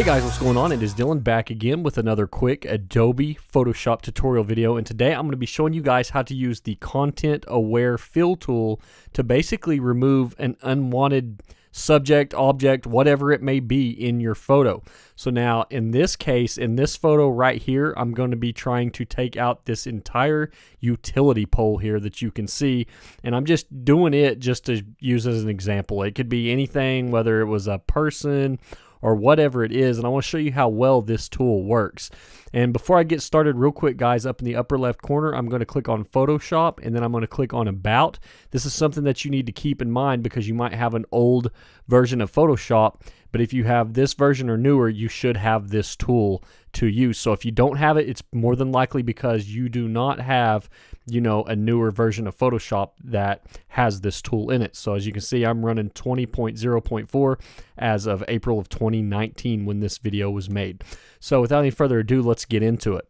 Hey guys, what's going on? It is Dylan back again with another quick Adobe Photoshop tutorial video. And today I'm going to be showing you guys how to use the Content Aware Fill tool to basically remove an unwanted subject, object, whatever it may be in your photo. So now in this case, in this photo right here, I'm going to be trying to take out this entire utility pole here that you can see. And I'm just doing it just to use as an example. It could be anything, whether it was a person or whatever it is. And I want to show you how well this tool works. And before I get started, real quick, guys, up in the upper left corner, I'm going to click on Photoshop and then I'm going to click on About. This is something that you need to keep in mind because you might have an old version of Photoshop but if you have this version or newer, you should have this tool to use. So if you don't have it, it's more than likely because you do not have, you know, a newer version of Photoshop that has this tool in it. So as you can see, I'm running 20.0.4 as of April of 2019 when this video was made. So without any further ado, let's get into it.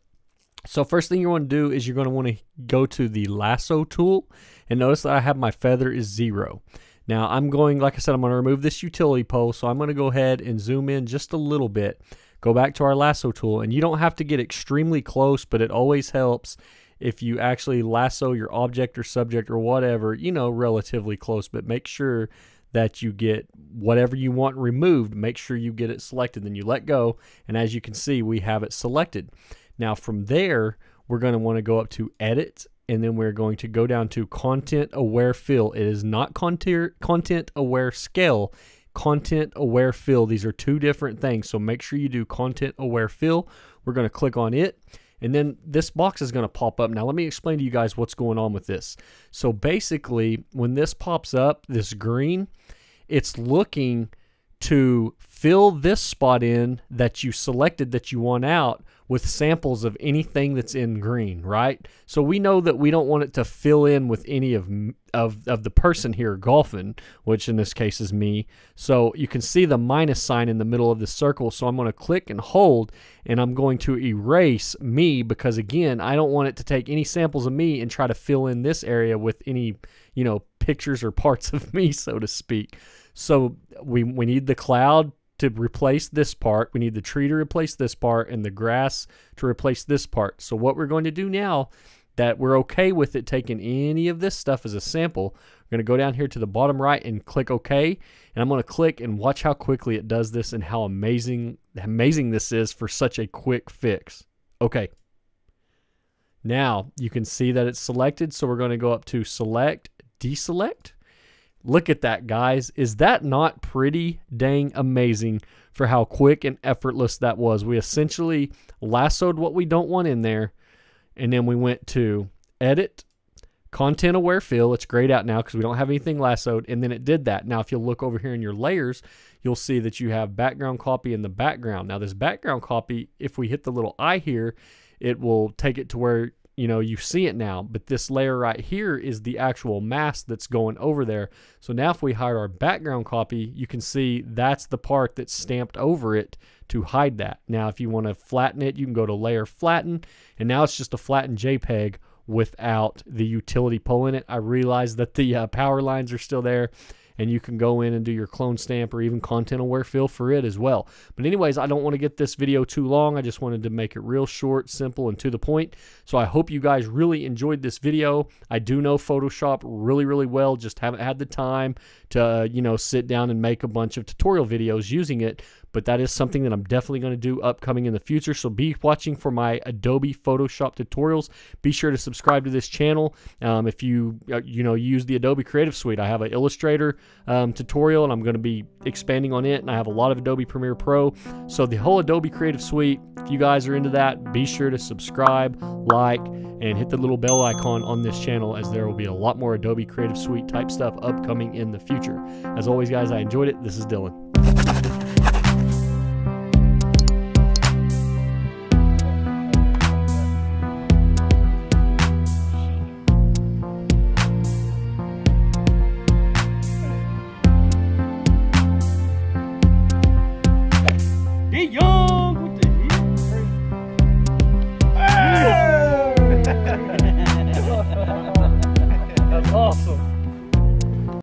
So first thing you want to do is you're going to want to go to the lasso tool and notice that I have my feather is zero. Now I'm going, like I said, I'm going to remove this utility pole. So I'm going to go ahead and zoom in just a little bit. Go back to our lasso tool. And you don't have to get extremely close, but it always helps if you actually lasso your object or subject or whatever, you know, relatively close. But make sure that you get whatever you want removed. Make sure you get it selected. Then you let go. And as you can see, we have it selected. Now from there, we're going to want to go up to Edit and then we're going to go down to content aware fill. It is not content content aware scale, content aware fill. These are two different things. So make sure you do content aware fill. We're going to click on it. And then this box is going to pop up. Now, let me explain to you guys what's going on with this. So basically, when this pops up, this green, it's looking to fill this spot in that you selected that you want out with samples of anything that's in green, right? So we know that we don't want it to fill in with any of of of the person here golfing, which in this case is me. So you can see the minus sign in the middle of the circle. So I'm going to click and hold and I'm going to erase me because again, I don't want it to take any samples of me and try to fill in this area with any, you know, pictures or parts of me, so to speak. So we we need the cloud to replace this part. We need the tree to replace this part and the grass to replace this part. So what we're going to do now that we're okay with it taking any of this stuff as a sample, we're going to go down here to the bottom right and click OK. And I'm going to click and watch how quickly it does this and how amazing, amazing this is for such a quick fix. Okay. Now you can see that it's selected. So we're going to go up to select, deselect. Look at that, guys. Is that not pretty dang amazing for how quick and effortless that was? We essentially lassoed what we don't want in there, and then we went to edit, content aware fill. It's grayed out now because we don't have anything lassoed, and then it did that. Now, if you look over here in your layers, you'll see that you have background copy in the background. Now, this background copy, if we hit the little eye here, it will take it to where you know, you see it now, but this layer right here is the actual mask that's going over there. So now if we hide our background copy, you can see that's the part that's stamped over it to hide that. Now, if you want to flatten it, you can go to layer flatten, and now it's just a flattened JPEG without the utility pole in it. I realize that the uh, power lines are still there and you can go in and do your clone stamp or even content aware fill for it as well. But anyways, I don't want to get this video too long. I just wanted to make it real short, simple, and to the point. So I hope you guys really enjoyed this video. I do know Photoshop really, really well. Just haven't had the time to, uh, you know, sit down and make a bunch of tutorial videos using it but that is something that I'm definitely going to do upcoming in the future. So be watching for my Adobe Photoshop tutorials. Be sure to subscribe to this channel. Um, if you uh, you know use the Adobe Creative Suite, I have an Illustrator um, tutorial, and I'm going to be expanding on it. And I have a lot of Adobe Premiere Pro. So the whole Adobe Creative Suite. If you guys are into that, be sure to subscribe, like, and hit the little bell icon on this channel as there will be a lot more Adobe Creative Suite type stuff upcoming in the future. As always, guys, I enjoyed it. This is Dylan.